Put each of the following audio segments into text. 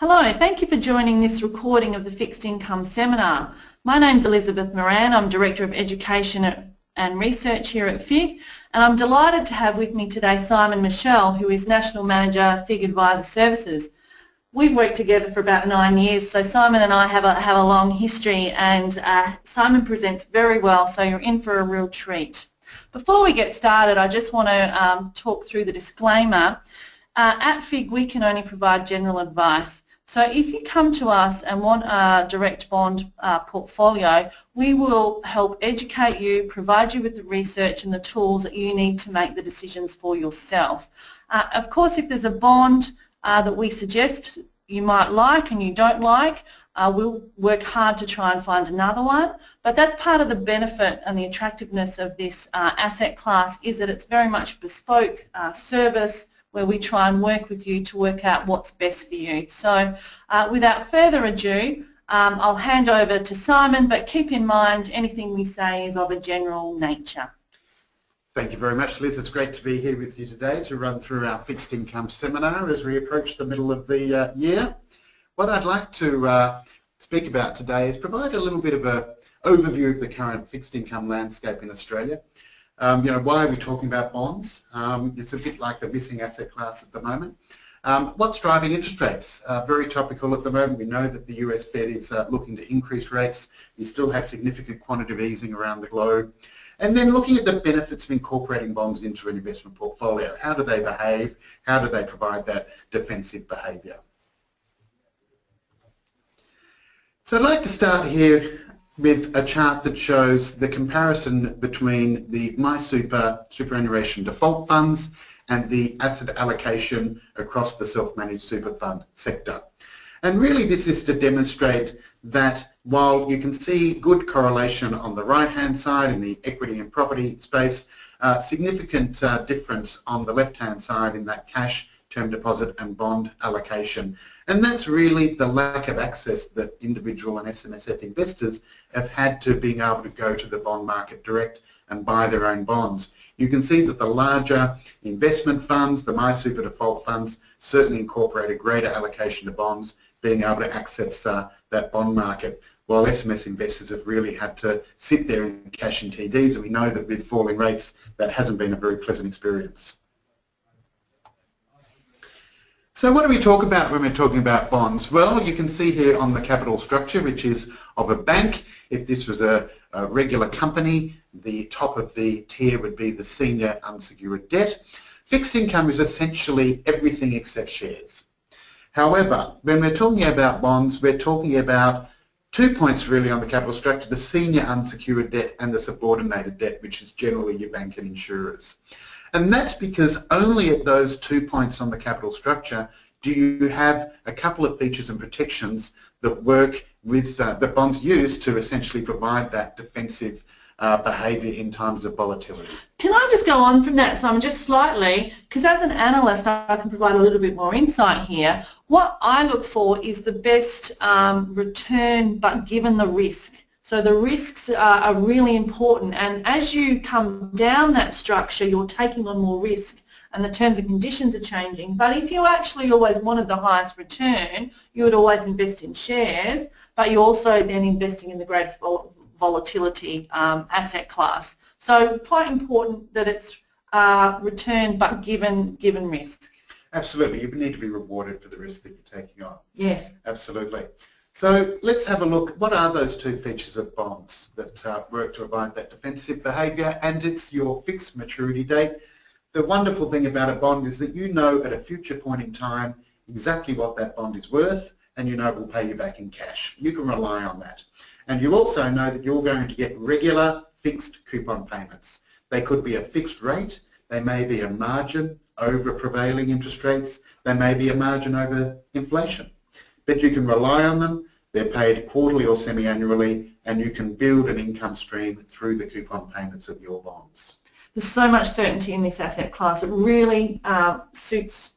Hello, thank you for joining this recording of the Fixed Income Seminar. My name is Elizabeth Moran, I'm Director of Education and Research here at FIIG and I'm delighted to have with me today Simon Michell who is National Manager FIIG Advisor Services. We've worked together for about nine years so Simon and I have a, have a long history and uh, Simon presents very well so you're in for a real treat. Before we get started I just want to um, talk through the disclaimer. Uh, at FIIG we can only provide general advice. So if you come to us and want a direct bond uh, portfolio, we will help educate you, provide you with the research and the tools that you need to make the decisions for yourself. Uh, of course, if there's a bond uh, that we suggest you might like and you don't like, uh, we'll work hard to try and find another one. But that's part of the benefit and the attractiveness of this uh, asset class is that it's very much bespoke uh, service, where we try and work with you to work out what's best for you. So uh, without further ado, um, I'll hand over to Simon, but keep in mind anything we say is of a general nature. Thank you very much, Liz. It's great to be here with you today to run through our fixed income seminar as we approach the middle of the uh, year. What I'd like to uh, speak about today is provide a little bit of an overview of the current fixed income landscape in Australia um, you know, why are we talking about bonds? Um, it's a bit like the missing asset class at the moment. Um, what's driving interest rates? Uh, very topical at the moment. We know that the US Fed is uh, looking to increase rates. You still have significant quantitative easing around the globe. And then looking at the benefits of incorporating bonds into an investment portfolio. How do they behave? How do they provide that defensive behaviour? So I'd like to start here with a chart that shows the comparison between the MySuper superannuation default funds and the asset allocation across the self-managed super fund sector. And really this is to demonstrate that while you can see good correlation on the right-hand side in the equity and property space, uh, significant uh, difference on the left-hand side in that cash term deposit and bond allocation. And that's really the lack of access that individual and SMSF investors have had to being able to go to the bond market direct and buy their own bonds. You can see that the larger investment funds, the MySuper default funds, certainly incorporate a greater allocation to bonds, being able to access uh, that bond market while SMS investors have really had to sit there in cash and TDs and we know that with falling rates that hasn't been a very pleasant experience. So what do we talk about when we're talking about bonds? Well, you can see here on the capital structure, which is of a bank. If this was a, a regular company, the top of the tier would be the senior unsecured debt. Fixed income is essentially everything except shares. However, when we're talking about bonds, we're talking about two points really on the capital structure, the senior unsecured debt and the subordinated debt, which is generally your bank and insurers. And that's because only at those two points on the capital structure do you have a couple of features and protections that work with uh, the bonds used to essentially provide that defensive uh, behaviour in times of volatility. Can I just go on from that, Simon, just slightly, because as an analyst I can provide a little bit more insight here. What I look for is the best um, return but given the risk. So the risks are, are really important and as you come down that structure you're taking on more risk and the terms and conditions are changing. But if you actually always wanted the highest return, you would always invest in shares, but you're also then investing in the greatest vol volatility um, asset class. So quite important that it's uh, return but given given risk. Absolutely, you need to be rewarded for the risk that you're taking on. Yes. Absolutely. So let's have a look. What are those two features of bonds that uh, work to provide that defensive behaviour? And it's your fixed maturity date. The wonderful thing about a bond is that you know at a future point in time exactly what that bond is worth and you know it will pay you back in cash. You can rely on that. And you also know that you're going to get regular fixed coupon payments. They could be a fixed rate, they may be a margin over prevailing interest rates, they may be a margin over inflation but you can rely on them. They're paid quarterly or semi-annually, and you can build an income stream through the coupon payments of your bonds. There's so much certainty in this asset class. It really uh, suits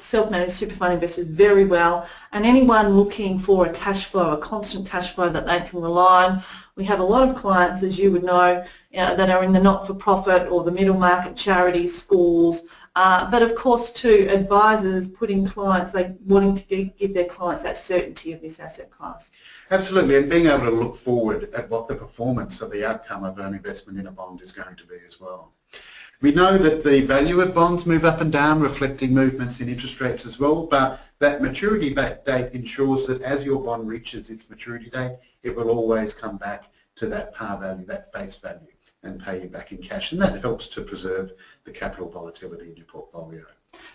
self-managed super fund investors very well and anyone looking for a cash flow, a constant cash flow that they can rely on. We have a lot of clients, as you would know, know that are in the not-for-profit or the middle market charities, schools, Uh, but of course too, advisors putting clients, they wanting to give their clients that certainty of this asset class. Absolutely, and being able to look forward at what the performance of the outcome of an investment in a bond is going to be as well. We know that the value of bonds move up and down, reflecting movements in interest rates as well, but that maturity date ensures that as your bond reaches its maturity date, it will always come back to that par value, that face value and pay you back in cash. And that helps to preserve the capital volatility in your portfolio.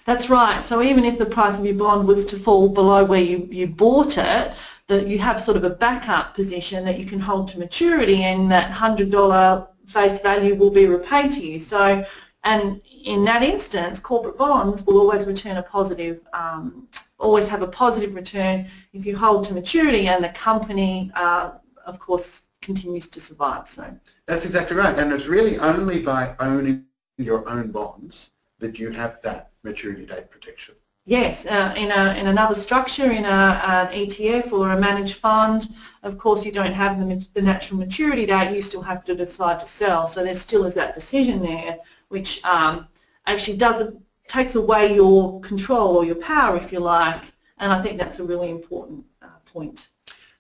That's right. So even if the price of your bond was to fall below where you, you bought it, that you have sort of a backup position that you can hold to maturity and that $100 face value will be repaid to you. So, and in that instance, corporate bonds will always return a positive, um, always have a positive return if you hold to maturity and the company, uh, of course, continues to survive. So That's exactly right. And it's really only by owning your own bonds that you have that maturity date protection. Yes, uh, in, a, in another structure, in a, an ETF or a managed fund, of course you don't have the, the natural maturity date, you still have to decide to sell. So there still is that decision there, which um, actually does takes away your control or your power, if you like, and I think that's a really important uh, point.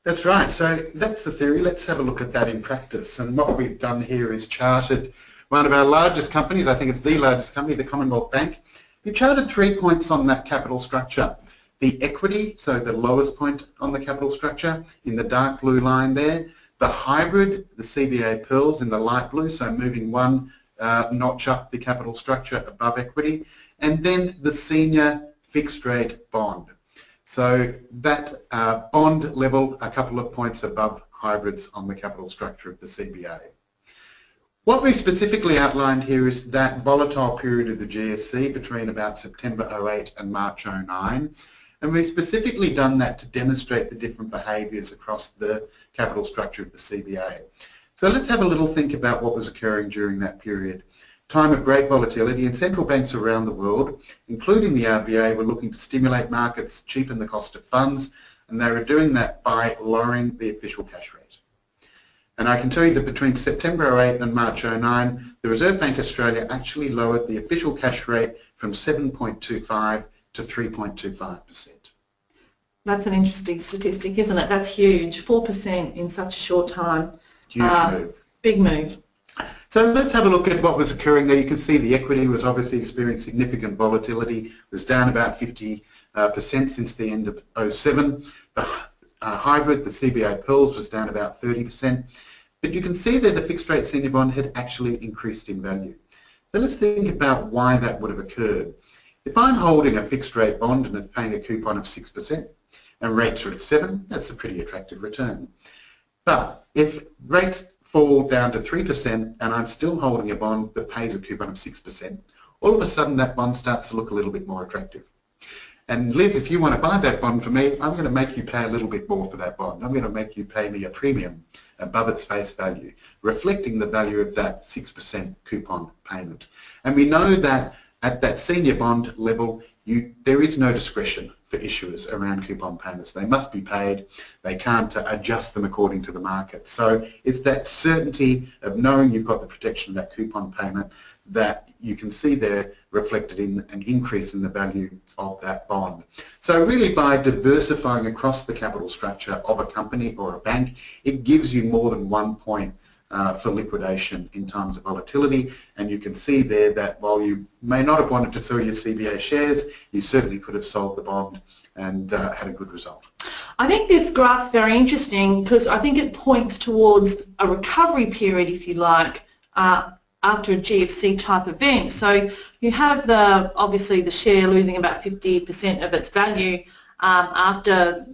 That's right. So that's the theory. Let's have a look at that in practice. And what we've done here is charted one of our largest companies, I think it's the largest company, the Commonwealth Bank. We've charted three points on that capital structure. The equity, so the lowest point on the capital structure in the dark blue line there. The hybrid, the CBA Pearls in the light blue, so moving one uh, notch up the capital structure above equity. And then the senior fixed rate bond. So that uh, bond level a couple of points above hybrids on the capital structure of the CBA. What we specifically outlined here is that volatile period of the GFC between about September 08 and March 09 and we've specifically done that to demonstrate the different behaviours across the capital structure of the CBA. So let's have a little think about what was occurring during that period time of great volatility and central banks around the world, including the RBA, were looking to stimulate markets, cheapen the cost of funds, and they were doing that by lowering the official cash rate. And I can tell you that between September 08 and March 09, the Reserve Bank of Australia actually lowered the official cash rate from 7.25 to 3.25%. That's an interesting statistic, isn't it? That's huge. 4% in such a short time. Huge uh, move. Big move. So let's have a look at what was occurring there. You can see the equity was obviously experiencing significant volatility. It was down about 50% uh, since the end of 07. The uh, hybrid, the CBA Pearls, was down about 30%. But you can see that the fixed rate senior bond had actually increased in value. So let's think about why that would have occurred. If I'm holding a fixed rate bond and it's paying a coupon of 6% and rates are at 7, that's a pretty attractive return. But if rates fall down to 3% and I'm still holding a bond that pays a coupon of 6%, all of a sudden that bond starts to look a little bit more attractive. And Liz, if you want to buy that bond for me, I'm going to make you pay a little bit more for that bond. I'm going to make you pay me a premium above its face value, reflecting the value of that 6% coupon payment. And we know that at that senior bond level, you, there is no discretion for issuers around coupon payments. They must be paid. They can't adjust them according to the market. So it's that certainty of knowing you've got the protection of that coupon payment that you can see there reflected in an increase in the value of that bond. So really by diversifying across the capital structure of a company or a bank, it gives you more than one point uh, for liquidation in times of volatility. And you can see there that while you may not have wanted to sell your CBA shares, you certainly could have sold the bond and uh, had a good result. I think this graph's very interesting because I think it points towards a recovery period, if you like, uh, after a GFC type event. So you have the obviously the share losing about 50% of its value um, after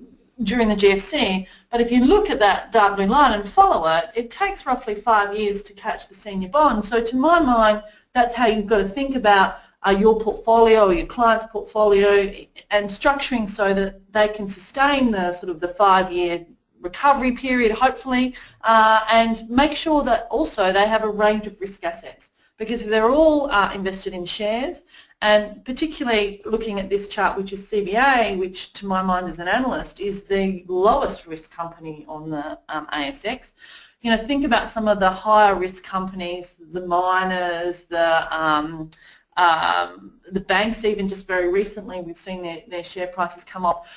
during the GFC, but if you look at that dark blue line and follow it, it takes roughly five years to catch the senior bond. So to my mind, that's how you've got to think about uh, your portfolio or your client's portfolio and structuring so that they can sustain the sort of the five-year recovery period, hopefully, uh, and make sure that also they have a range of risk assets. Because if they're all uh, invested in shares, and particularly looking at this chart, which is CBA, which to my mind as an analyst is the lowest risk company on the um, ASX. You know, think about some of the higher risk companies, the miners, the um, Um, the banks even just very recently, we've seen their, their share prices come off.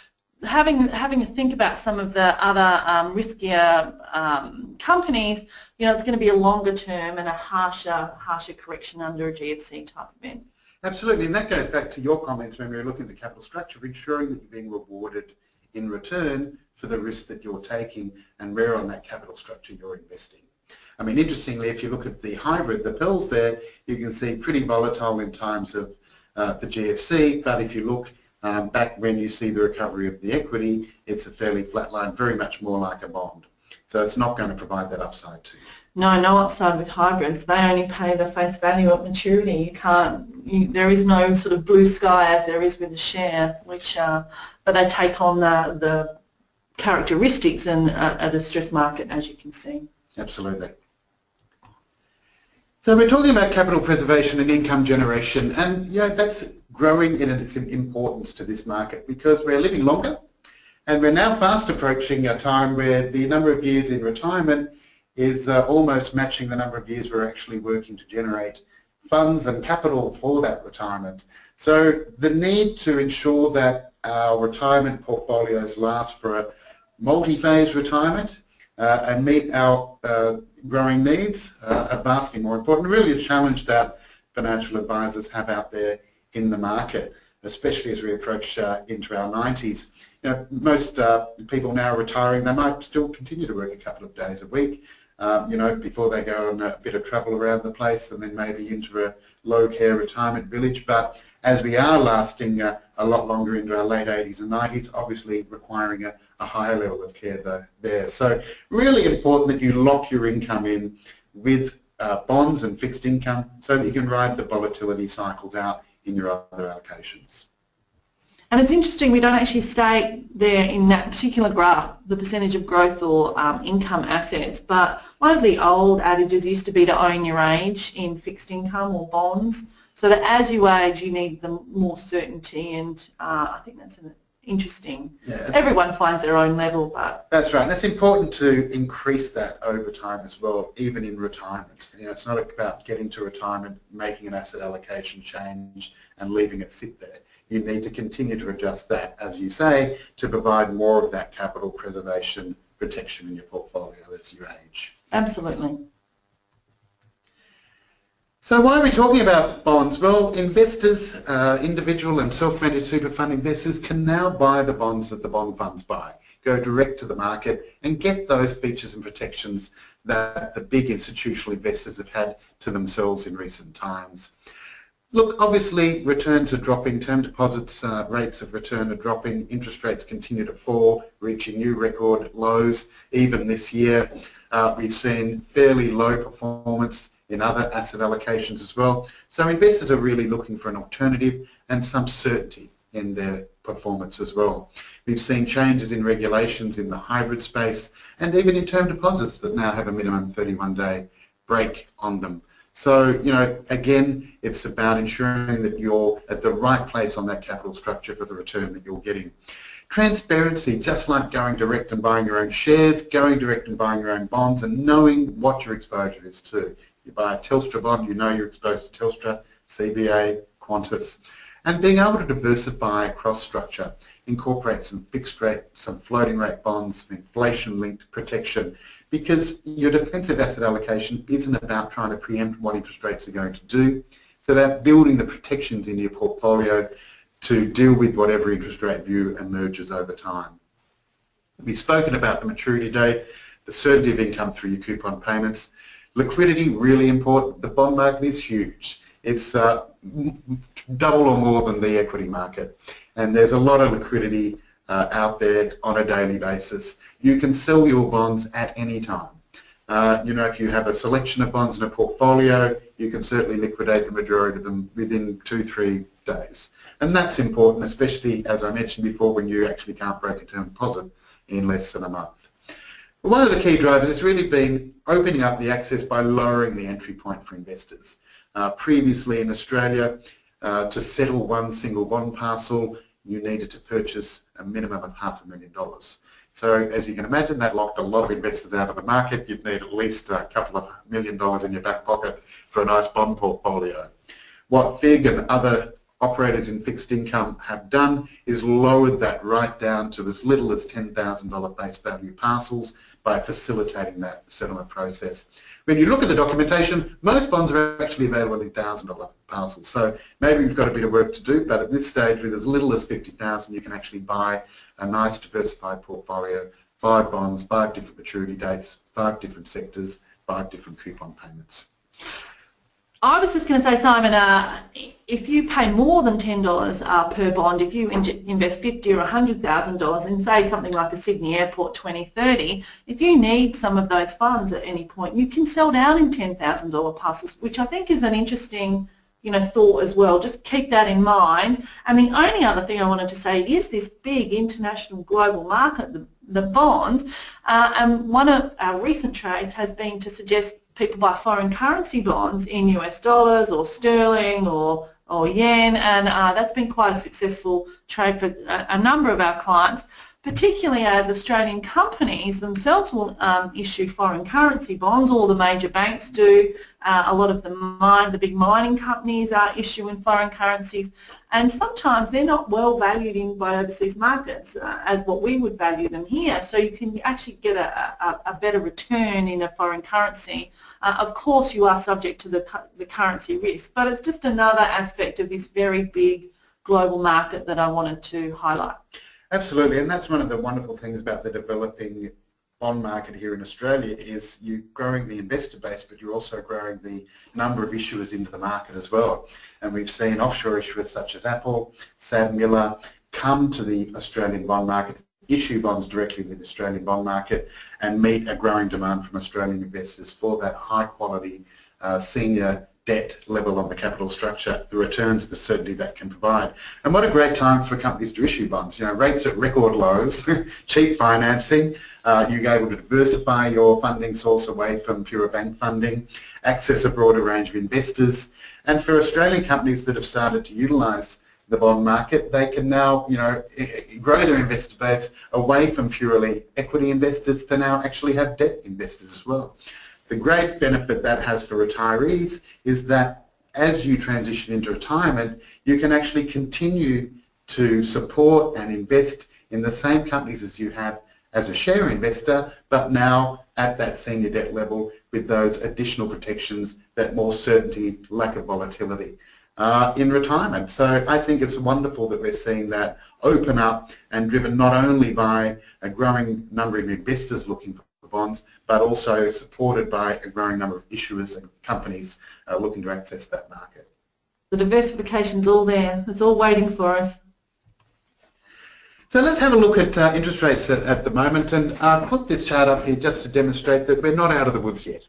Having, having a think about some of the other um, riskier um, companies, you know, it's going to be a longer term and a harsher, harsher correction under a GFC type event. Absolutely, and that goes back to your comments when we were looking at the capital structure of ensuring that you're being rewarded in return for the risk that you're taking and where on that capital structure you're investing. I mean, interestingly, if you look at the hybrid, the pills there, you can see pretty volatile in times of uh, the GFC, but if you look um, back when you see the recovery of the equity, it's a fairly flat line, very much more like a bond. So it's not going to provide that upside to you. No, no upside with hybrids. They only pay the face value at maturity. You can't. You, there is no sort of blue sky as there is with a share, which, uh, but they take on the the characteristics and uh, at a stress market, as you can see. Absolutely. So we're talking about capital preservation and income generation, and you know that's growing in its importance to this market because we're living longer, and we're now fast approaching a time where the number of years in retirement is uh, almost matching the number of years we're actually working to generate funds and capital for that retirement. So the need to ensure that our retirement portfolios last for a multi-phase retirement uh, and meet our uh, growing needs uh, are vastly more important. Really a challenge that financial advisors have out there in the market, especially as we approach uh, into our 90s. You know, most uh, people now retiring, they might still continue to work a couple of days a week, um, you know, before they go on a bit of travel around the place and then maybe into a low-care retirement village. But as we are lasting uh, a lot longer into our late 80s and 90s, obviously requiring a, a higher level of care though, there. So really important that you lock your income in with uh, bonds and fixed income so that you can ride the volatility cycles out in your other allocations. And it's interesting, we don't actually state there in that particular graph the percentage of growth or um, income assets, but one of the old adages used to be to own your age in fixed income or bonds, so that as you age you need the more certainty and uh, I think that's an interesting. Yeah, Everyone finds their own level, but that's right. And it's important to increase that over time as well, even in retirement. You know, it's not about getting to retirement, making an asset allocation change, and leaving it sit there you need to continue to adjust that, as you say, to provide more of that capital preservation protection in your portfolio as you age. Absolutely. So why are we talking about bonds? Well, investors, uh, individual and self-managed super fund investors can now buy the bonds that the bond funds buy, go direct to the market and get those features and protections that the big institutional investors have had to themselves in recent times. Look, obviously returns are dropping, term deposits uh, rates of return are dropping, interest rates continue to fall, reaching new record lows even this year. Uh, we've seen fairly low performance in other asset allocations as well. So investors are really looking for an alternative and some certainty in their performance as well. We've seen changes in regulations in the hybrid space and even in term deposits that now have a minimum 31 day break on them. So, you know, again, it's about ensuring that you're at the right place on that capital structure for the return that you're getting. Transparency, just like going direct and buying your own shares, going direct and buying your own bonds and knowing what your exposure is to. You buy a Telstra bond, you know you're exposed to Telstra, CBA, Qantas and being able to diversify across structure, incorporate some fixed rate, some floating rate bonds, some inflation linked protection, because your defensive asset allocation isn't about trying to preempt what interest rates are going to do. It's about building the protections in your portfolio to deal with whatever interest rate view emerges over time. We've spoken about the maturity date, the certainty of income through your coupon payments. Liquidity, really important. The bond market is huge. It's uh, double or more than the equity market. And there's a lot of liquidity uh, out there on a daily basis. You can sell your bonds at any time. Uh, you know, if you have a selection of bonds in a portfolio, you can certainly liquidate the majority of them within two, three days. And that's important, especially, as I mentioned before, when you actually can't break a term deposit in less than a month. one of the key drivers has really been opening up the access by lowering the entry point for investors. Uh, previously in Australia, uh, to settle one single bond parcel, you needed to purchase a minimum of half a million dollars. So as you can imagine, that locked a lot of investors out of the market. You'd need at least a couple of million dollars in your back pocket for a nice bond portfolio. what FIIG and other operators in fixed income have done is lowered that right down to as little as $10,000 face value parcels by facilitating that settlement process. When you look at the documentation, most bonds are actually available in $1,000 parcels. So maybe you've got a bit of work to do, but at this stage, with as little as 50,000, you can actually buy a nice diversified portfolio, five bonds, five different maturity dates, five different sectors, five different coupon payments. I was just going to say, Simon, uh, if you pay more than $10 uh, per bond, if you invest 50 or $100,000 in, say, something like a Sydney Airport 2030, if you need some of those funds at any point, you can sell down in $10,000 parcels, which I think is an interesting you know, thought as well. Just keep that in mind. And the only other thing I wanted to say is this big international global market, the, the bonds, uh, and one of our recent trades has been to suggest people buy foreign currency bonds in US dollars or sterling or or yen and uh, that's been quite a successful trade for a, a, number of our clients particularly as Australian companies themselves will um, issue foreign currency bonds. All the major banks do. Uh, a lot of the mine the big mining companies are issuing foreign currencies and sometimes they're not well valued in by overseas markets uh, as what we would value them here. So you can actually get a, a, a better return in a foreign currency. Uh, of course, you are subject to the, the currency risk, but it's just another aspect of this very big global market that I wanted to highlight. Absolutely, and that's one of the wonderful things about the developing bond market here in Australia is you're growing the investor base, but you're also growing the number of issuers into the market as well. And we've seen offshore issuers such as Apple, Sam Miller come to the Australian bond market, issue bonds directly with the Australian bond market and meet a growing demand from Australian investors for that high quality uh, senior debt level on the capital structure, the returns, the certainty that can provide. And what a great time for companies to issue bonds. You know, rates at record lows, cheap financing, uh, you're able to diversify your funding source away from pure bank funding, access a broader range of investors, and for Australian companies that have started to utilise the bond market, they can now, you know, grow their investor base away from purely equity investors to now actually have debt investors as well. The great benefit that has for retirees is that as you transition into retirement, you can actually continue to support and invest in the same companies as you have as a share investor, but now at that senior debt level with those additional protections, that more certainty, lack of volatility uh, in retirement. So I think it's wonderful that we're seeing that open up and driven not only by a growing number of investors looking for bonds, but also supported by a growing number of issuers and companies uh, looking to access that market. The diversification's all there. It's all waiting for us. So let's have a look at uh, interest rates at, at, the moment and uh, put this chart up here just to demonstrate that we're not out of the woods yet.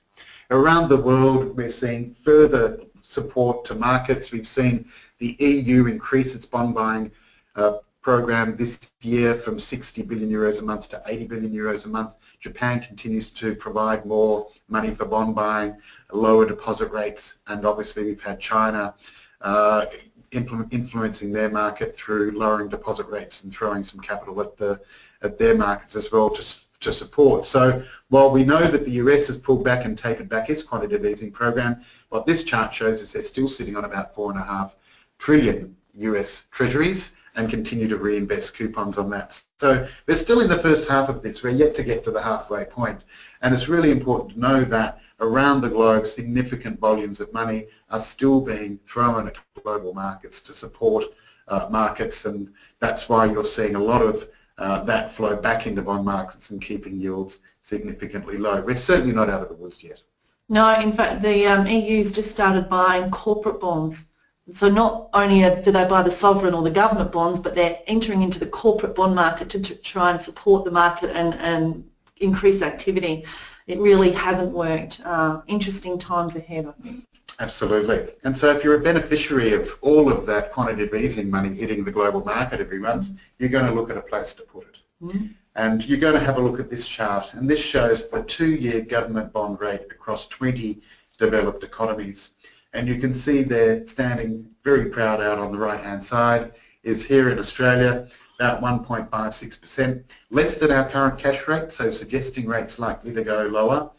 Around the world we're seeing further support to markets. We've seen the EU increase its bond buying uh, program this year from 60 billion euros a month to 80 billion euros a month. Japan continues to provide more money for bond buying, lower deposit rates, and obviously we've had China uh, influencing their market through lowering deposit rates and throwing some capital at the at their markets as well to to support. So while we know that the US has pulled back and tapered back its quantitative easing program, what this chart shows is they're still sitting on about four and a half trillion US treasuries and continue to reinvest coupons on that. So we're still in the first half of this. We're yet to get to the halfway point. And it's really important to know that around the globe, significant volumes of money are still being thrown at global markets to support uh, markets. And that's why you're seeing a lot of uh, that flow back into bond markets and keeping yields significantly low. We're certainly not out of the woods yet. No, in fact, the um, EU's just started buying corporate bonds so not only do they buy the sovereign or the government bonds, but they're entering into the corporate bond market to, to try and support the market and, and increase activity. It really hasn't worked. Uh, interesting times ahead, I think. Absolutely. And so if you're a beneficiary of all of that quantitative easing money hitting the global market every month, you're going to look at a place to put it. Mm. And you're going to have a look at this chart. And this shows the two-year government bond rate across 20 developed economies. And you can see there standing very proud out on the right hand side is here in Australia about 1.56%, less than our current cash rate, so suggesting rates likely to go lower.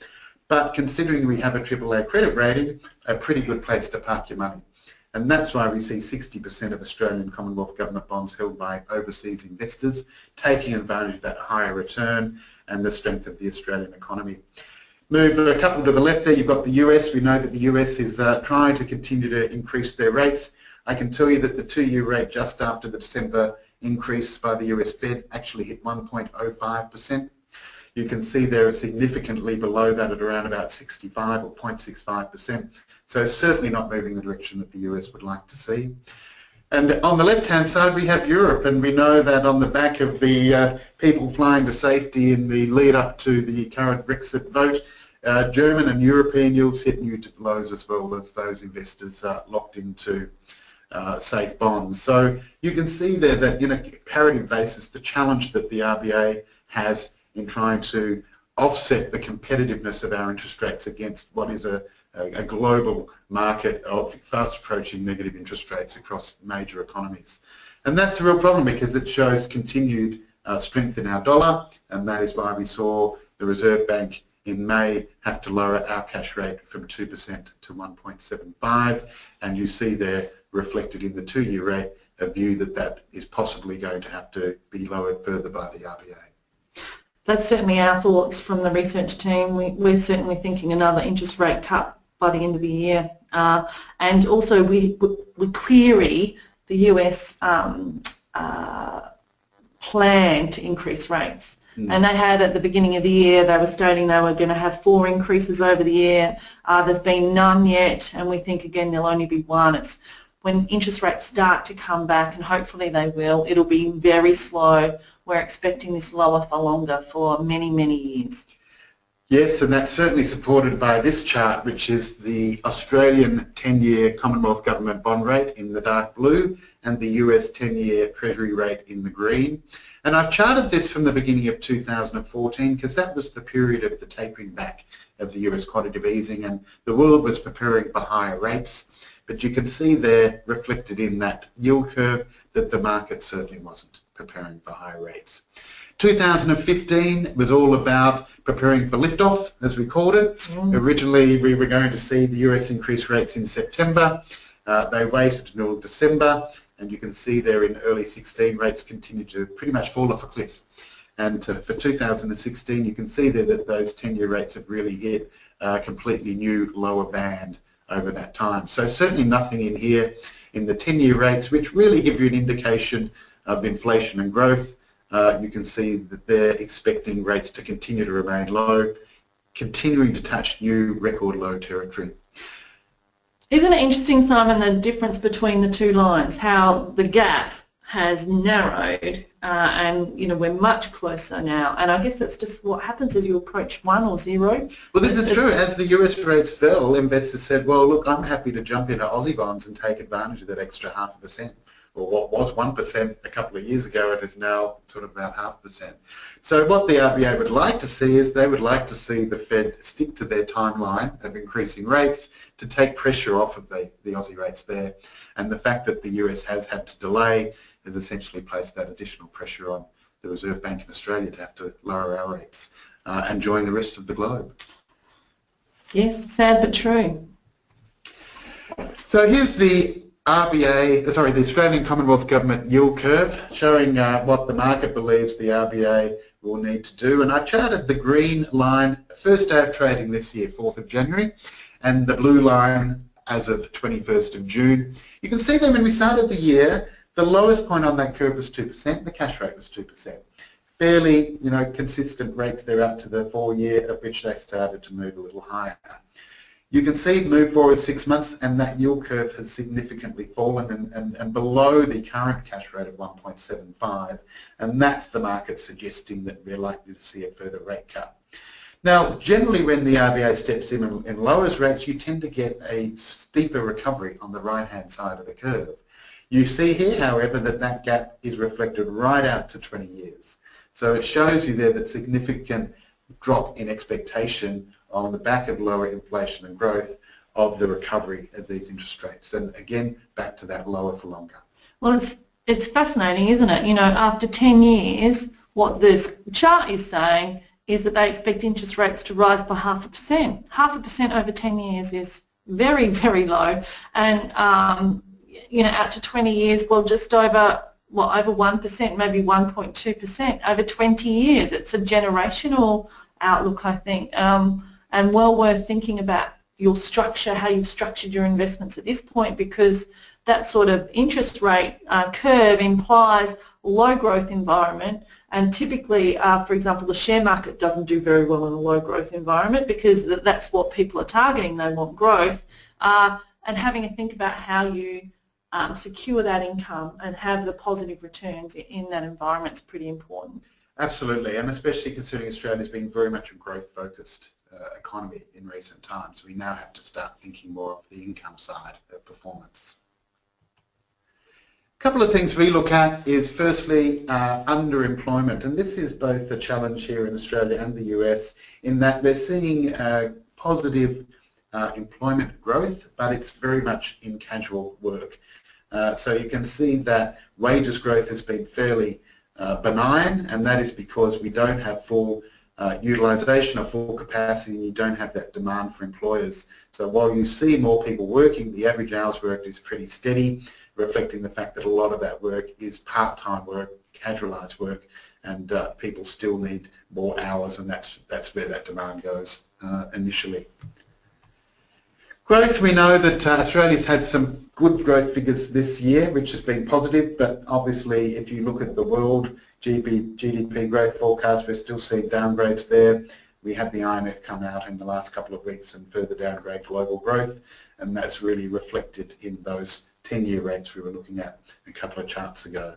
But considering we have a AAA credit rating, a pretty good place to park your money. And that's why we see 60% of Australian Commonwealth Government bonds held by overseas investors taking advantage of that higher return and the strength of the Australian economy. Move a couple to the left there, you've got the US. We know that the US is uh, trying to continue to increase their rates. I can tell you that the two-year rate just after the December increase by the US Fed actually hit 1.05%. You can see they're significantly below that at around about 65 or 0.65%. So certainly not moving the direction that the US would like to see. And on the left-hand side, we have Europe, and we know that on the back of the uh, people flying to safety in the lead-up to the current Brexit vote, uh, German and European yields hit new lows as well as those investors uh, locked into uh, safe bonds. So you can see there that, in a comparative basis, the challenge that the RBA has in trying to offset the competitiveness of our interest rates against what is a, a, global market of fast approaching negative interest rates across major economies. And that's a real problem because it shows continued uh, strength in our dollar and that is why we saw the Reserve Bank in May have to lower our cash rate from 2% to 1.75 and you see there reflected in the two-year rate a view that that is possibly going to have to be lowered further by the RBA that's certainly our thoughts from the research team. We, are certainly thinking another interest rate cut by the end of the year. Uh, and also we, we query the US um, uh, plan to increase rates. Mm. And they had at the beginning of the year, they were stating they were going to have four increases over the year. Uh, there's been none yet, and we think again there'll only be one. It's when interest rates start to come back, and hopefully they will, it'll be very slow. We're expecting this lower for longer for many, many years. Yes, and that's certainly supported by this chart, which is the Australian 10-year Commonwealth Government bond rate in the dark blue and the US 10-year Treasury rate in the green. And I've charted this from the beginning of 2014 because that was the period of the tapering back of the US quantitative easing and the world was preparing for higher rates. But you can see there reflected in that yield curve that the market certainly wasn't preparing for high rates. 2015 was all about preparing for liftoff, as we called it. Mm. Originally, we were going to see the US increase rates in September. Uh, they waited until December, and you can see there in early 16 rates continued to pretty much fall off a cliff. And uh, for 2016, you can see there that those 10-year rates have really hit a completely new lower band over that time. So certainly nothing in here in the 10-year rates which really give you an indication of inflation and growth. Uh, you can see that they're expecting rates to continue to remain low, continuing to touch new record low territory. Isn't it interesting, Simon, the difference between the two lines, how the gap has narrowed uh, and you know we're much closer now and I guess that's just what happens as you approach one or zero. Well this is true. As the US rates fell investors said well look I'm happy to jump into Aussie bonds and take advantage of that extra half a percent or what was 1% a couple of years ago it is now sort of about half percent. So what the RBA would like to see is they would like to see the Fed stick to their timeline of increasing rates to take pressure off of the, the Aussie rates there and the fact that the US has had to delay has essentially placed that additional pressure on the Reserve Bank of Australia to have to lower our rates uh, and join the rest of the globe. Yes, sad but true. So here's the RBA, sorry, the Australian Commonwealth Government yield curve showing uh, what the market believes the RBA will need to do. And I've charted the green line, first day of trading this year, 4th of January, and the blue line as of 21st of June. You can see that when we started the year, the lowest point on that curve was 2%, the cash rate was 2%. Fairly, you know, consistent rates there up to the four year at which they started to move a little higher. You can see it move forward six months and that yield curve has significantly fallen and, and, and below the current cash rate of 1.75 and that's the market suggesting that we're likely to see a further rate cut. Now, generally when the RBA steps in and, lowers rates, you tend to get a steeper recovery on the right-hand side of the curve. You see here, however, that that gap is reflected right out to 20 years. So it shows you there that significant drop in expectation on the back of lower inflation and growth of the recovery of these interest rates. And again, back to that lower for longer. Well, it's, it's fascinating, isn't it? You know, after 10 years, what this chart is saying is that they expect interest rates to rise by half a percent. Half a percent over 10 years is very, very low. And um, you know, out to 20 years, well, just over well, over 1%, maybe 1.2% over 20 years. It's a generational outlook, I think, um, and well worth thinking about your structure, how you've structured your investments at this point because that sort of interest rate uh, curve implies low growth environment and typically, uh, for example, the share market doesn't do very well in a low growth environment because that's what people are targeting, they want growth. Uh, and having a think about how you um, secure that income and have the positive returns in that environment is pretty important. Absolutely, and especially considering Australia has been very much a growth-focused uh, economy in recent times, we now have to start thinking more of the income side of performance. A couple of things we look at is firstly uh, underemployment, and this is both a challenge here in Australia and the US in that we're seeing uh, positive uh, employment growth, but it's very much in casual work. Uh, so you can see that wages growth has been fairly uh, benign, and that is because we don't have full uh, utilisation of full capacity and you don't have that demand for employers. So while you see more people working, the average hours worked is pretty steady, reflecting the fact that a lot of that work is part-time work, casualised work, and uh, people still need more hours and that's, that's where that demand goes uh, initially. Growth, we know that uh, Australia's had some good growth figures this year, which has been positive, but obviously if you look at the world GDP growth forecast, we're still seeing downgrades there. We had the IMF come out in the last couple of weeks and further downgrade global growth, and that's really reflected in those 10-year rates we were looking at a couple of charts ago.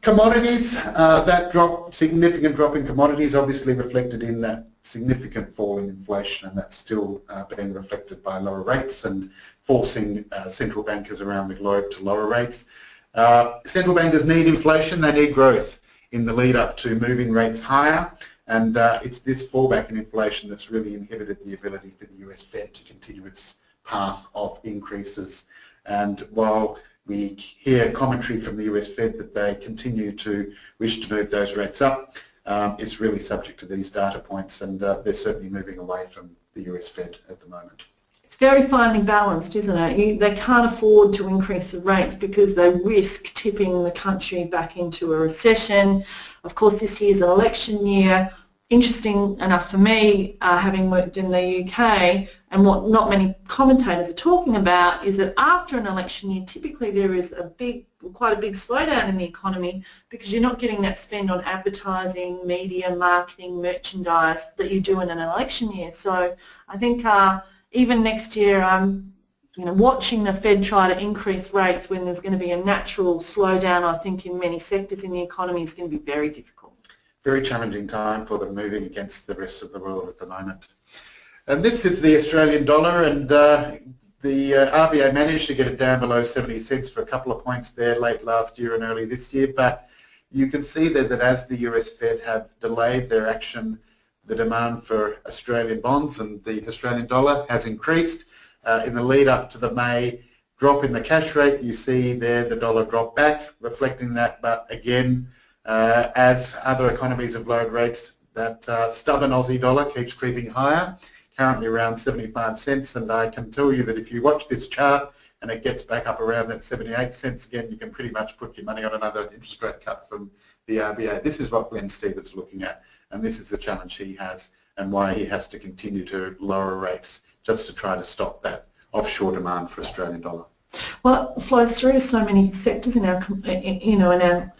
Commodities, uh, that drop, significant drop in commodities obviously reflected in that significant fall in inflation and that's still uh, being reflected by lower rates and forcing uh, central bankers around the globe to lower rates. Uh, central bankers need inflation, they need growth in the lead up to moving rates higher. And uh, it's this fallback in inflation that's really inhibited the ability for the US Fed to continue its path of increases. And while we hear commentary from the US Fed that they continue to wish to move those rates up um, is really subject to these data points and uh, they're certainly moving away from the US Fed at the moment. It's very finely balanced, isn't it? You, they can't afford to increase the rates because they risk tipping the country back into a recession. Of course, this year's an election year interesting enough for me, uh, having worked in the UK, and what not many commentators are talking about is that after an election year, typically there is a big, quite a big slowdown in the economy because you're not getting that spend on advertising, media, marketing, merchandise that you do in an election year. So I think uh, even next year, I'm you know, watching the Fed try to increase rates when there's going to be a natural slowdown, I think, in many sectors in the economy is going to be very difficult very challenging time for them moving against the rest of the world at the moment. And this is the Australian dollar and uh, the uh, RBA managed to get it down below 70 cents for a couple of points there late last year and early this year, but you can see there that as the US Fed have delayed their action, the demand for Australian bonds and the Australian dollar has increased. Uh, in the lead up to the May drop in the cash rate, you see there the dollar drop back, reflecting that, but again, uh, as other economies have lowered rates, that uh, stubborn Aussie dollar keeps creeping higher, currently around 75 cents, and I can tell you that if you watch this chart and it gets back up around that 78 cents again, you can pretty much put your money on another interest rate cut from the RBA. This is what Glenn Stevens is looking at, and this is the challenge he has and why he has to continue to lower rates just to try to stop that offshore demand for Australian dollar. Well, it flows through so many sectors in our, you know, in our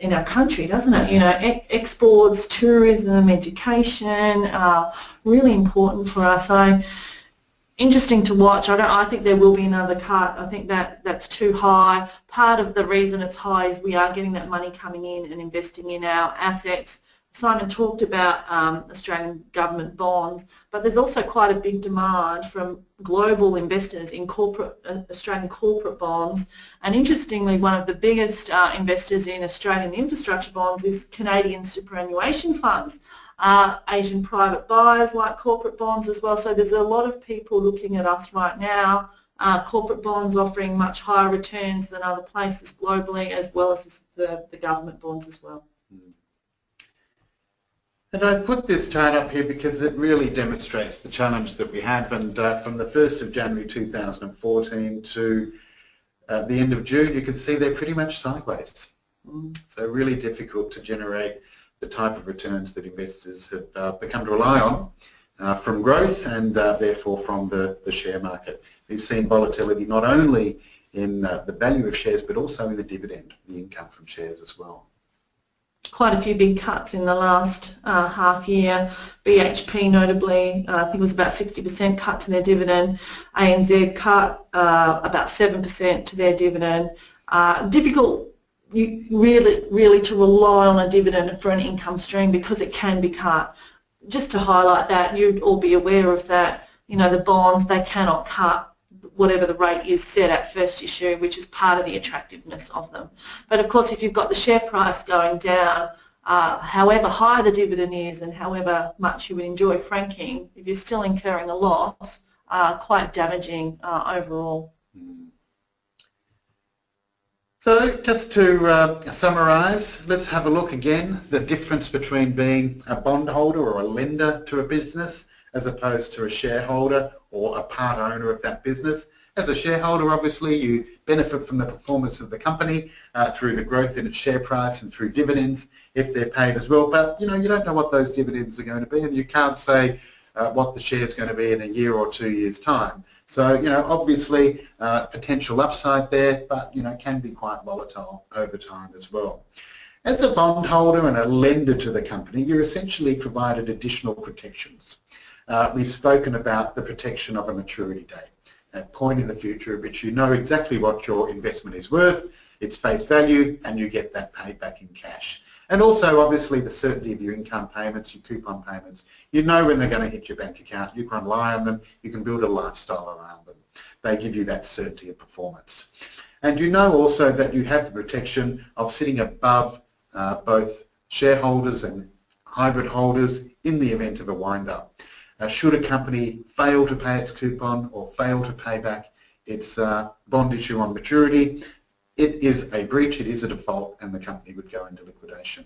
in our country, doesn't it? You know, e exports, tourism, education are really important for us. So interesting to watch. I don't. I think there will be another cut. I think that that's too high. Part of the reason it's high is we are getting that money coming in and investing in our assets. Simon talked about um, Australian government bonds, but there's also quite a big demand from global investors in corporate uh, Australian corporate bonds. And interestingly, one of the biggest uh, investors in Australian infrastructure bonds is Canadian superannuation funds. Uh, Asian private buyers like corporate bonds as well. So there's a lot of people looking at us right now. Uh, corporate bonds offering much higher returns than other places globally, as well as the, the government bonds as well. And I put this chart up here because it really demonstrates the challenge that we have and uh, from the 1st of January 2014 to at the end of June, you can see they're pretty much sideways. Mm. So really difficult to generate the type of returns that investors have uh, become to rely on uh, from growth and uh, therefore from the, the share market. We've seen volatility not only in uh, the value of shares but also in the dividend, the income from shares as well. Quite a few big cuts in the last uh, half year. BHP notably, uh, I think it was about 60% cut to their dividend. ANZ cut uh, about 7% to their dividend. difficult really, really to rely on a dividend for an income stream because it can be cut. Just to highlight that, you'd all be aware of that. You know, the bonds, they cannot cut whatever the rate is set at first issue, which is part of the attractiveness of them. But of course, if you've got the share price going down, uh, however high the dividend is and however much you would enjoy franking, if you're still incurring a loss, uh, quite damaging uh, overall. Mm. So just to uh, summarise, let's have a look again, the difference between being a bondholder or a lender to a business as opposed to a shareholder or a part owner of that business. As a shareholder, obviously, you benefit from the performance of the company uh, through the growth in its share price and through dividends if they're paid as well. But, you know, you don't know what those dividends are going to be and you can't say uh, what the share is going to be in a year or two years' time. So, you know, obviously uh, potential upside there, but, you know, can be quite volatile over time as well. As a bondholder and a lender to the company, you're essentially provided additional protections. Uh, we've spoken about the protection of a maturity date, a point in the future at which you know exactly what your investment is worth, its face value, and you get that paid back in cash. And also, obviously, the certainty of your income payments, your coupon payments. You know when they're going to hit your bank account. You can rely on them. You can build a lifestyle around them. They give you that certainty of performance. And you know also that you have the protection of sitting above uh, both shareholders and hybrid holders in the event of a wind-up. Uh, should a company fail to pay its coupon or fail to pay back its uh, bond issue on maturity, it is a breach, it is a default, and the company would go into liquidation.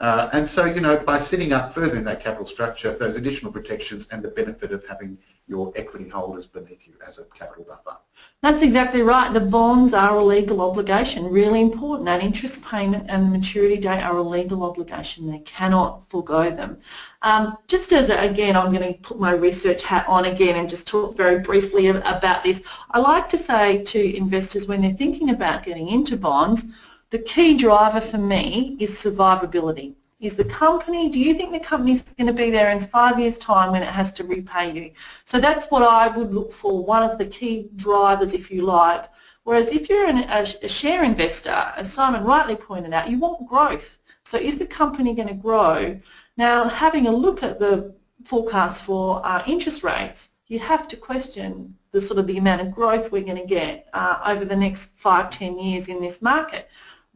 Uh, and so, you know, by sitting up further in that capital structure, those additional protections and the benefit of having your equity holders beneath you as a capital buffer. That's exactly right. The bonds are a legal obligation, really important. That interest payment and the maturity date are a legal obligation. They cannot forego them. Um, just as, a, again, I'm going to put my research hat on again and just talk very briefly about this. I like to say to investors when they're thinking about getting into bonds, the key driver for me is survivability. Is the company, do you think the company is going to be there in five years' time when it has to repay you? So that's what I would look for, one of the key drivers, if you like. Whereas if you're an, a, a share investor, as Simon rightly pointed out, you want growth. So is the company going to grow? Now, having a look at the forecast for uh, interest rates, you have to question the sort of the amount of growth we're going to get uh, over the next five, ten years in this market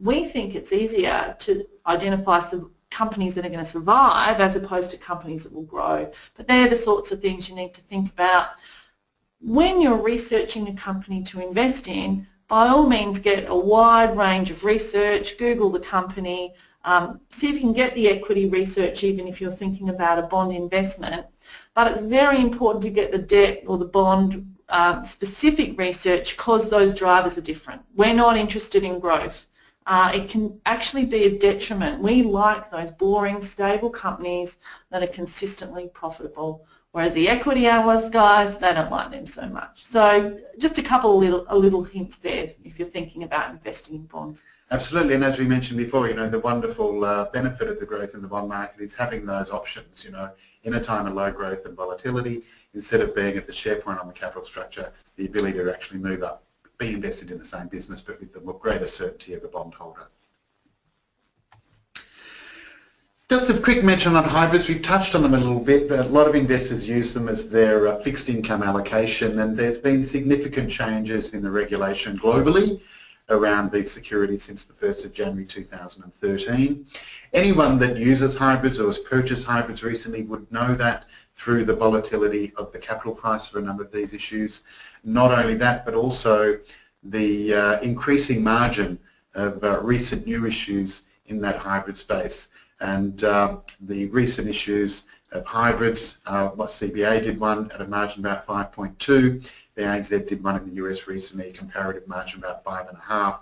we think it's easier to identify some companies that are going to survive as opposed to companies that will grow. But they're the sorts of things you need to think about. When you're researching a company to invest in, by all means get a wide range of research, Google the company, um, see if you can get the equity research even if you're thinking about a bond investment. But it's very important to get the debt or the bond uh, specific research because those drivers are different. We're not interested in growth uh, it can actually be a detriment. We like those boring, stable companies that are consistently profitable, whereas the equity analyst guys, they don't like them so much. So just a couple of little, a little hints there if you're thinking about investing in bonds. Absolutely, and as we mentioned before, you know, the wonderful uh, benefit of the growth in the bond market is having those options, you know, in a time of low growth and volatility, instead of being at the share point on the capital structure, the ability to actually move up be invested in the same business but with the greater certainty of a bondholder. Just a quick mention on hybrids. We've touched on them a little bit, but a lot of investors use them as their uh, fixed income allocation and there's been significant changes in the regulation globally around these securities since the 1st of January 2013. Anyone that uses hybrids or has purchased hybrids recently would know that through the volatility of the capital price for a number of these issues. Not only that, but also the uh, increasing margin of uh, recent new issues in that hybrid space. And uh, the recent issues of hybrids. Uh, what CBA did one at a margin about 5.2. The ANZ did one in the US recently, comparative margin about 5.5.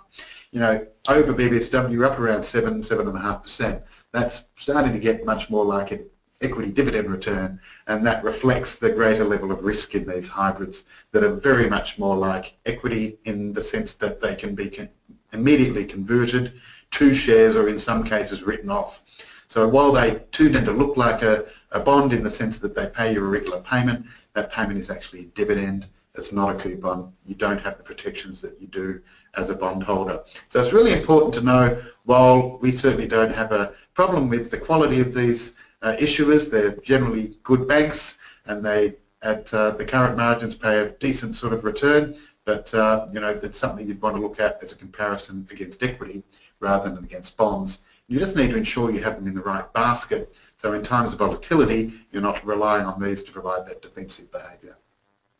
You know, over BBSW up around 7, 7.5%. That's starting to get much more like an equity dividend return and that reflects the greater level of risk in these hybrids that are very much more like equity in the sense that they can be con immediately converted to shares or in some cases written off. So while they too tend to look like a, a bond in the sense that they pay you a regular payment, that payment is actually a dividend. It's not a coupon. You don't have the protections that you do as a bondholder. So it's really important to know, while we certainly don't have a problem with the quality of these uh, issuers, they're generally good banks and they, at uh, the current margins, pay a decent sort of return, but uh, you know, it's something you'd want to look at as a comparison against equity rather than against bonds. You just need to ensure you have them in the right basket. So in times of volatility, you're not relying on these to provide that defensive behaviour.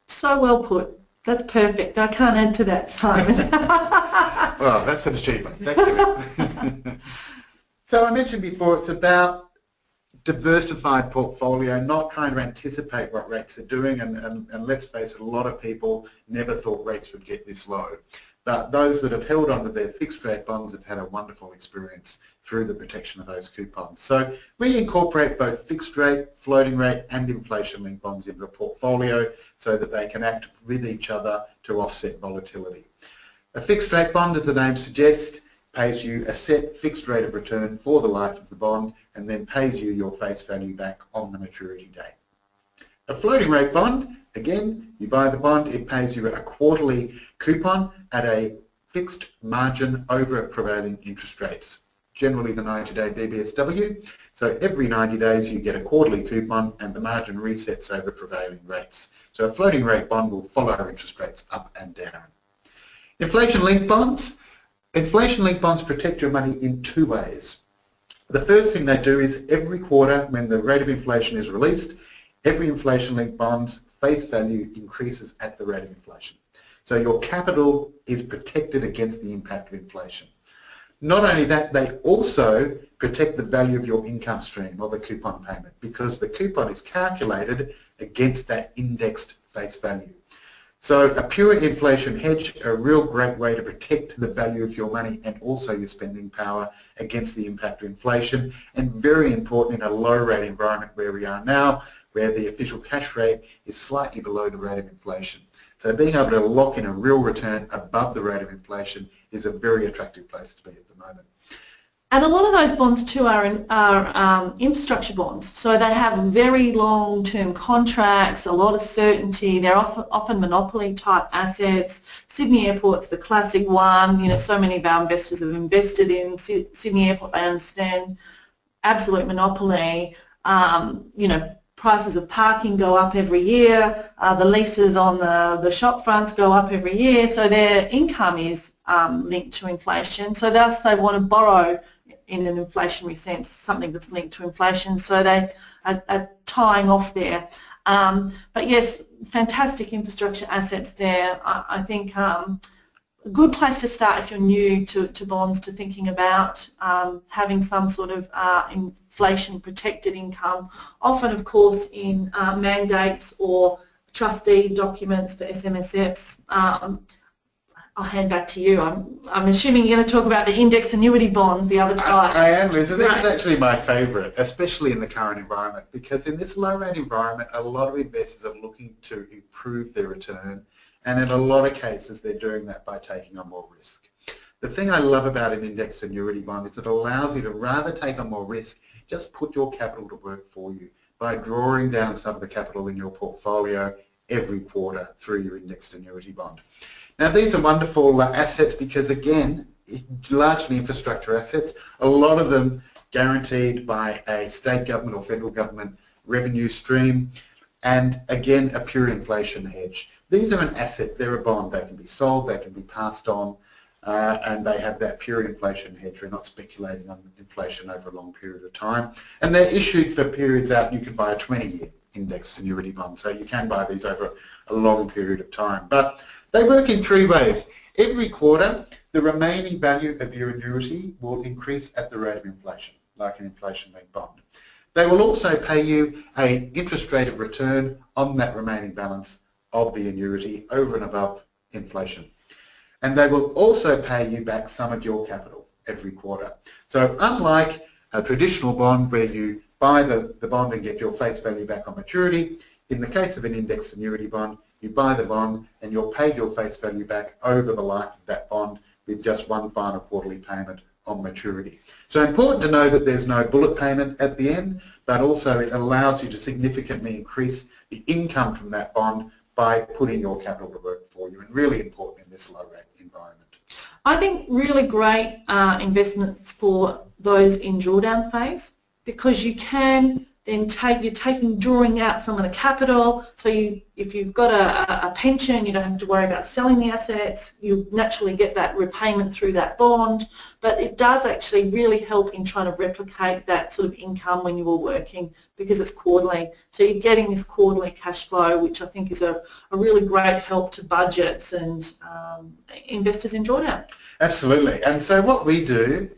So well put. That's perfect. I can't add to that, Simon. well, that's an achievement. Thank you. so I mentioned before, it's about diversified portfolio, not trying to anticipate what rates are doing, and, and, and let's face it, a lot of people never thought rates would get this low. But those that have held onto their fixed rate bonds have had a wonderful experience through the protection of those coupons. So we incorporate both fixed rate, floating rate and inflation linked bonds into a portfolio so that they can act with each other to offset volatility. A fixed rate bond, as the name suggests, pays you a set fixed rate of return for the life of the bond and then pays you your face value back on the maturity date. A floating rate bond, again, you buy the bond, it pays you a quarterly coupon at a fixed margin over prevailing interest rates, generally the 90-day BBSW. So every 90 days you get a quarterly coupon and the margin resets over prevailing rates. So a floating rate bond will follow interest rates up and down. Inflation-linked bonds. Inflation-linked bonds protect your money in two ways. The first thing they do is every quarter when the rate of inflation is released, every inflation-linked bond's face value increases at the rate of inflation. So your capital is protected against the impact of inflation. Not only that, they also protect the value of your income stream or the coupon payment because the coupon is calculated against that indexed face value. So a pure inflation hedge, a real great way to protect the value of your money and also your spending power against the impact of inflation and very important in a low rate environment where we are now where the official cash rate is slightly below the rate of inflation. So being able to lock in a real return above the rate of inflation is a very attractive place to be at the moment. And a lot of those bonds too are, in, are um, infrastructure bonds, so they have very long-term contracts, a lot of certainty. They're often, often monopoly-type assets. Sydney Airport's the classic one. You know, so many of our investors have invested in Sydney Airport. They understand absolute monopoly. Um, you know, prices of parking go up every year. Uh, the leases on the the shop fronts go up every year. So their income is um, linked to inflation. So thus they want to borrow in an inflationary sense, something that's linked to inflation. So they are, are tying off there. Um, but yes, fantastic infrastructure assets there. I, I think um, a good place to start if you're new to, to bonds to thinking about um, having some sort of uh, inflation protected income, often of course in uh, mandates or trustee documents for SMSFs. Um, I'll hand back to you. I'm, I'm assuming you're going to talk about the index annuity bonds, the other time. I, I am, Liz. This right. is actually my favourite, especially in the current environment, because in this low rate environment, a lot of investors are looking to improve their return, and in a lot of cases, they're doing that by taking on more risk. The thing I love about an index annuity bond is it allows you to rather take on more risk, just put your capital to work for you by drawing down some of the capital in your portfolio every quarter through your indexed annuity bond. Now these are wonderful uh, assets because again, largely infrastructure assets, a lot of them guaranteed by a state government or federal government revenue stream and again a pure inflation hedge. These are an asset, they're a bond, they can be sold, they can be passed on uh, and they have that pure inflation hedge. We're not speculating on inflation over a long period of time and they're issued for periods out, you can buy a 20 year indexed annuity bond so you can buy these over a long period of time. But they work in three ways. Every quarter, the remaining value of your annuity will increase at the rate of inflation. like an inflation-linked bond. They will also pay you an interest rate of return on that remaining balance of the annuity over and above inflation. And they will also pay you back some of your capital every quarter. So unlike a traditional bond where you buy the, the bond and get your face value back on maturity, in the case of an indexed annuity bond, you buy the bond and you're paid your face value back over the life of that bond with just one final quarterly payment on maturity. So important to know that there's no bullet payment at the end, but also it allows you to significantly increase the income from that bond by putting your capital to work for you, and really important in this low rate environment. I think really great uh, investments for those in drawdown phase because you can then take, you're taking, drawing out some of the capital, so you, if you've got a, a pension, you don't have to worry about selling the assets, you naturally get that repayment through that bond, but it does actually really help in trying to replicate that sort of income when you were working because it's quarterly. So you're getting this quarterly cash flow, which I think is a, a really great help to budgets and um, investors in drawdown. Absolutely, and so what we do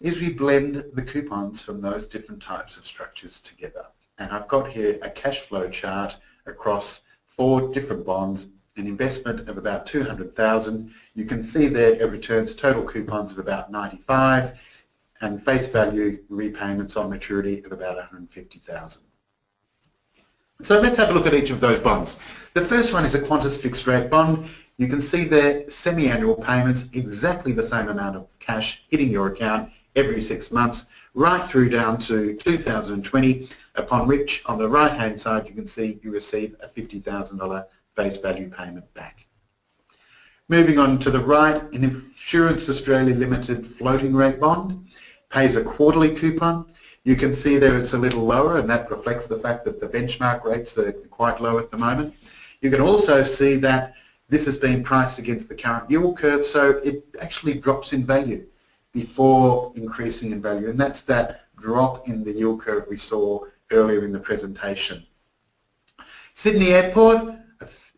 is we blend the coupons from those different types of structures together. And I've got here a cash flow chart across four different bonds, an investment of about 200,000. You can see there it returns total coupons of about 95 and face value repayments on maturity of about 150,000. So let's have a look at each of those bonds. The first one is a Qantas fixed rate bond. You can see there semi-annual payments, exactly the same amount of cash hitting your account every six months, right through down to 2020, upon which on the right-hand side you can see you receive a $50,000 face value payment back. Moving on to the right, an Insurance Australia Limited floating rate bond pays a quarterly coupon. You can see there it's a little lower and that reflects the fact that the benchmark rates are quite low at the moment. You can also see that this has been priced against the current yield curve so it actually drops in value before increasing in value, and that's that drop in the yield curve we saw earlier in the presentation. Sydney Airport,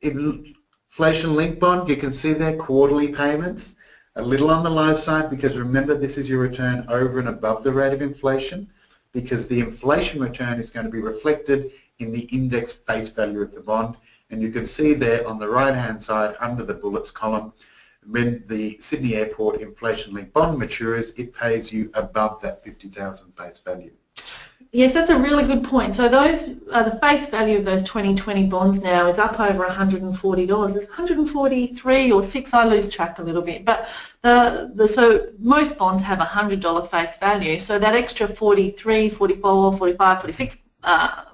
inflation linked bond, you can see there quarterly payments, a little on the low side because remember this is your return over and above the rate of inflation because the inflation return is going to be reflected in the index face value of the bond. And you can see there on the right hand side under the bullets column when the Sydney Airport inflation-linked bond matures, it pays you above that 50,000 face value. Yes, that's a really good point. So those, uh, the face value of those 2020 bonds now is up over $140. It's 143 or 6. I lose track a little bit. But the, the so most bonds have a $100 face value. So that extra 43, 44, 45, 46 uh,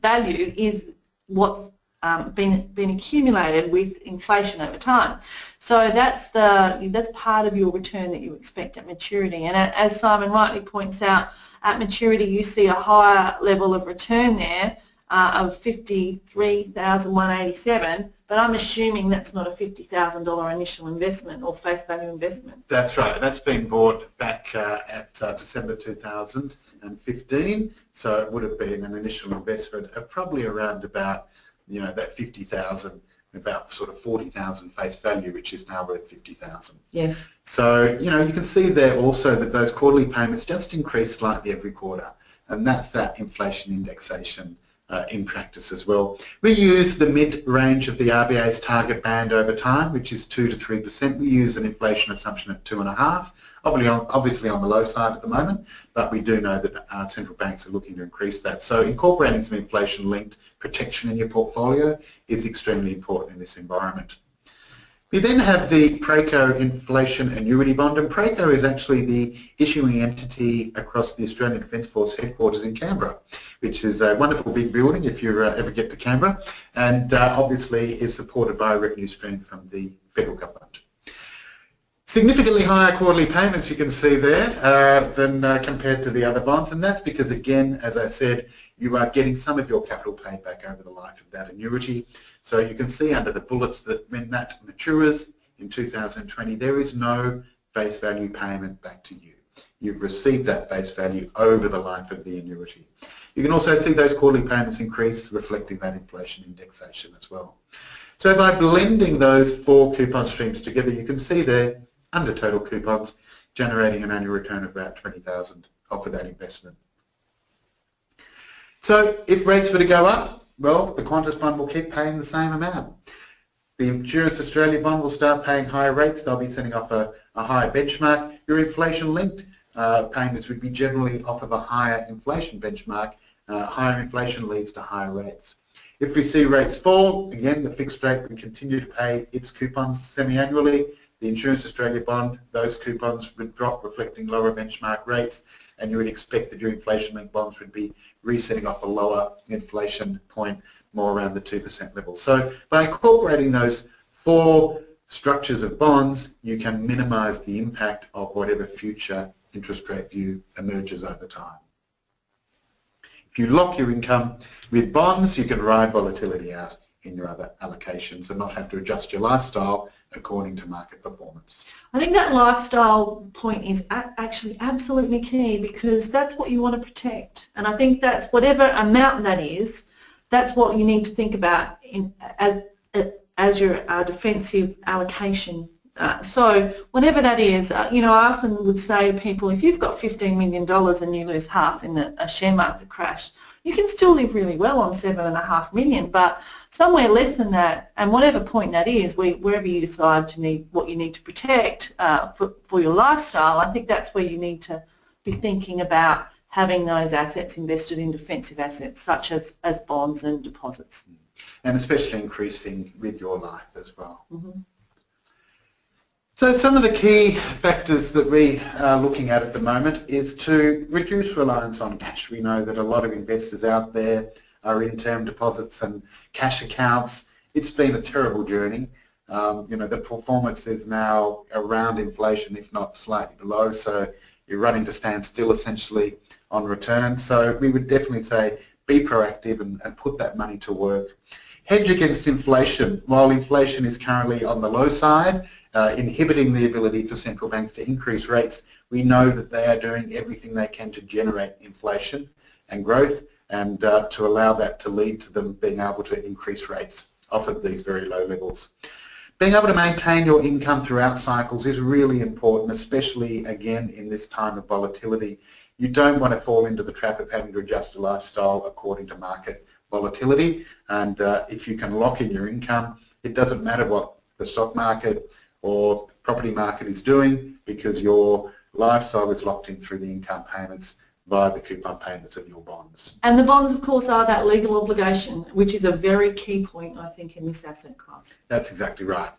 value is what's um, been, been accumulated with inflation over time. So that's, the, that's part of your return that you expect at maturity. And as Simon rightly points out, at maturity you see a higher level of return there uh, of 53,187, but I'm assuming that's not a $50,000 initial investment or face value investment. That's right. That's been bought back uh, at uh, December 2015, so it would have been an initial investment of probably around about you know, that 50,000 about sort of 40,000 face value, which is now worth 50,000. Yes. So, you know, you can see there also that those quarterly payments just increase slightly every quarter, and that's that inflation indexation uh, in practice as well. We use the mid-range of the RBA's target band over time, which is 2 to 3%. We use an inflation assumption of 2.5, obviously on, obviously on the low side at the moment, but we do know that uh, central banks are looking to increase that. So incorporating some inflation-linked protection in your portfolio is extremely important in this environment. We then have the Praeco Inflation Annuity Bond, and Praeco is actually the issuing entity across the Australian Defence Force headquarters in Canberra, which is a wonderful big building if you uh, ever get to Canberra, and uh, obviously is supported by a revenue stream from the federal government. Significantly higher quarterly payments you can see there uh, than uh, compared to the other bonds and that's because again as I said you are getting some of your capital paid back over the life of that annuity so you can see under the bullets that when that matures in 2020 there is no face value payment back to you. You've received that face value over the life of the annuity. You can also see those quarterly payments increase reflecting that inflation indexation as well. So by blending those four coupon streams together you can see there under total coupons, generating an annual return of about $20,000 of that investment. So if rates were to go up, well, the Qantas bond will keep paying the same amount. The Insurance Australia bond will start paying higher rates. They'll be setting off a, a higher benchmark. Your inflation-linked uh, payments would be generally off of a higher inflation benchmark. Uh, higher inflation leads to higher rates. If we see rates fall, again, the fixed rate would continue to pay its coupons semi-annually. The Insurance Australia bond, those coupons would drop, reflecting lower benchmark rates, and you would expect that your inflation-linked bonds would be resetting off a lower inflation point, more around the 2% level. So by incorporating those four structures of bonds, you can minimise the impact of whatever future interest rate view emerges over time. If you lock your income with bonds, you can ride volatility out in your other allocations and not have to adjust your lifestyle according to market performance. I think that lifestyle point is actually absolutely key because that's what you want to protect. And I think that's whatever amount that is, that's what you need to think about in, as, as your uh, defensive allocation uh, so whatever that is, uh, you know, I often would say to people, if you've got $15 million and you lose half in a share market crash, you can still live really well on seven and a half million, but somewhere less than that, and whatever point that is, wherever you decide to need what you need to protect uh, for, for your lifestyle, I think that's where you need to be thinking about having those assets invested in defensive assets such as, as bonds and deposits. And especially increasing with your life as well. Mm -hmm. So some of the key factors that we are looking at at the moment is to reduce reliance on cash. We know that a lot of investors out there are in term deposits and cash accounts. It's been a terrible journey. Um, you know, the performance is now around inflation, if not slightly below, so you're running to stand still essentially on return. So we would definitely say be proactive and, and put that money to work hedge against inflation. While inflation is currently on the low side, uh, inhibiting the ability for central banks to increase rates, we know that they are doing everything they can to generate inflation and growth and uh, to allow that to lead to them being able to increase rates off of these very low levels. Being able to maintain your income throughout cycles is really important, especially again in this time of volatility. You don't want to fall into the trap of having to adjust a lifestyle according to market volatility and uh, if you can lock in your income, it doesn't matter what the stock market or property market is doing because your lifestyle is locked in through the income payments via the coupon payments of your bonds. And the bonds, of course, are that legal obligation, which is a very key point, I think, in this asset class. That's exactly right.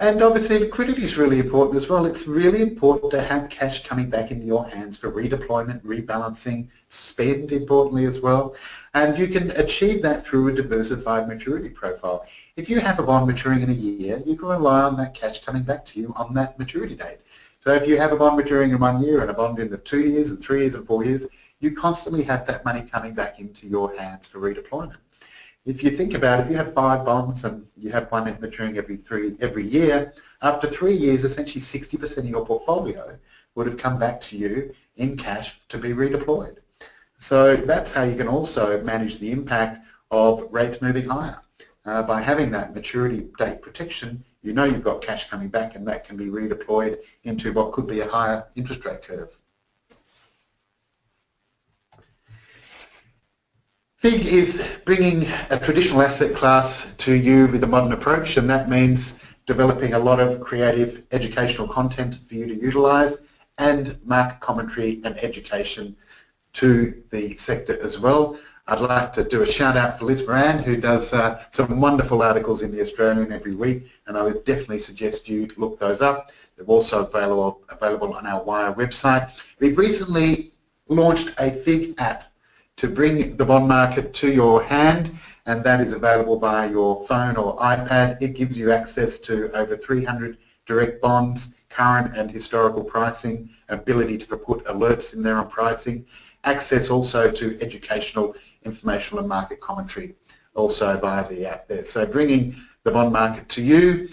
And obviously liquidity is really important as well. It's really important to have cash coming back into your hands for redeployment, rebalancing, spend importantly as well. And you can achieve that through a diversified maturity profile. If you have a bond maturing in a year, you can rely on that cash coming back to you on that maturity date. So if you have a bond maturing in one year and a bond in the two years and three years and four years, you constantly have that money coming back into your hands for redeployment if you think about it, if you have five bonds and you have one maturing every three every year, after three years, essentially 60% of your portfolio would have come back to you in cash to be redeployed. So that's how you can also manage the impact of rates moving higher. Uh, by having that maturity date protection, you know you've got cash coming back and that can be redeployed into what could be a higher interest rate curve. FIIG is bringing a traditional asset class to you with a modern approach and that means developing a lot of creative educational content for you to utilise and market commentary and education to the sector as well. I'd like to do a shout out for Liz Moran who does uh, some wonderful articles in the Australian every week and I would definitely suggest you look those up. They're also available, available on our Wire website. We've recently launched a FIIG app to bring the bond market to your hand and that is available via your phone or iPad. It gives you access to over 300 direct bonds, current and historical pricing, ability to put alerts in there on pricing, access also to educational, informational and market commentary also via the app there. So bringing the bond market to you.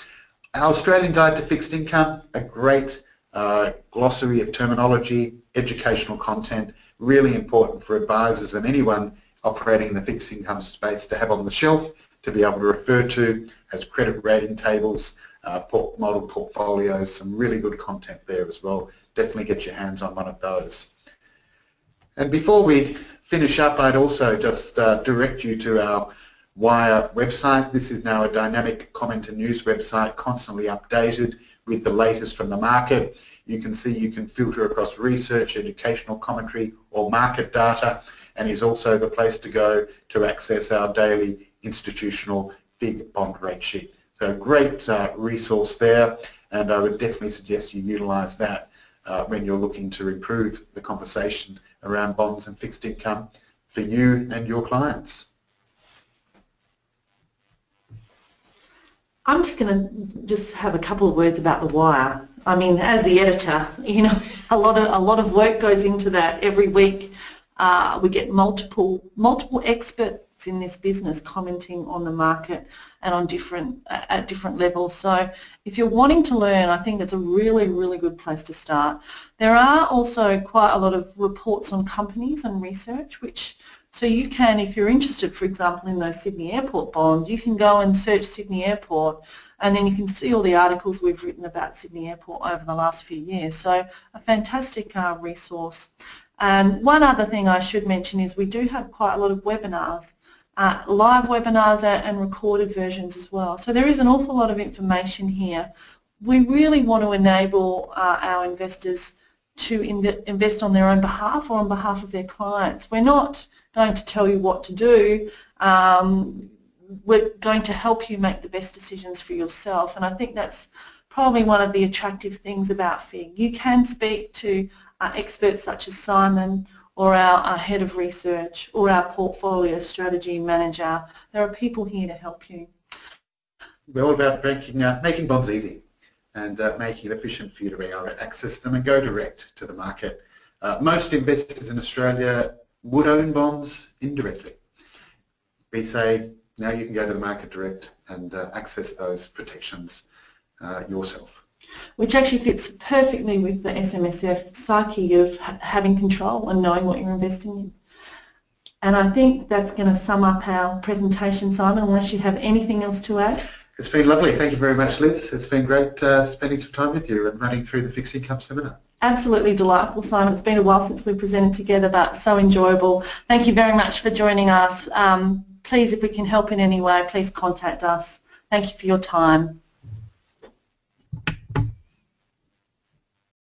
Our Australian Guide to Fixed Income, a great uh, glossary of terminology, educational content, really important for advisors and anyone operating in the fixed income space to have on the shelf to be able to refer to as credit rating tables, uh, model portfolios, some really good content there as well. Definitely get your hands on one of those. And before we finish up, I'd also just uh, direct you to our Wire website. This is now a dynamic comment and news website, constantly updated with the latest from the market. You can see you can filter across research, educational commentary or market data and is also the place to go to access our daily institutional FIIG bond rate sheet. So a great uh, resource there and I would definitely suggest you utilise that uh, when you're looking to improve the conversation around bonds and fixed income for you and your clients. I'm just going to just have a couple of words about the wire. I mean, as the editor, you know, a lot of a lot of work goes into that every week. Uh, we get multiple multiple experts in this business commenting on the market and on different at different levels. So if you're wanting to learn, I think it's a really really good place to start. There are also quite a lot of reports on companies and research, which so you can, if you're interested, for example, in those Sydney Airport bonds, you can go and search Sydney Airport and then you can see all the articles we've written about Sydney Airport over the last few years. So a fantastic uh, resource. And one other thing I should mention is we do have quite a lot of webinars, uh, live webinars and recorded versions as well. So there is an awful lot of information here. We really want to enable uh, our investors to invest on their own behalf or on behalf of their clients. We're not going to tell you what to do. Um, we're going to help you make the best decisions for yourself and I think that's probably one of the attractive things about FIIG. You can speak to uh, experts such as Simon or our, our, head of research or our portfolio strategy manager. There are people here to help you. We're all about making, uh, making bonds easy and uh, making it efficient for you to be able to access them and go direct to the market. Uh, most investors in Australia would own bonds indirectly. We say now you can go to the market direct and uh, access those protections uh, yourself. Which actually fits perfectly with the SMSF psyche of ha having control and knowing what you're investing in. And I think that's going to sum up our presentation, Simon, unless you have anything else to add. It's been lovely. Thank you very much, Liz. It's been great uh, spending some time with you and running through the Fixed Income Seminar. Absolutely delightful, Simon. It's been a while since we presented together, but so enjoyable. Thank you very much for joining us. Um, please, if we can help in any way, please contact us. Thank you for your time.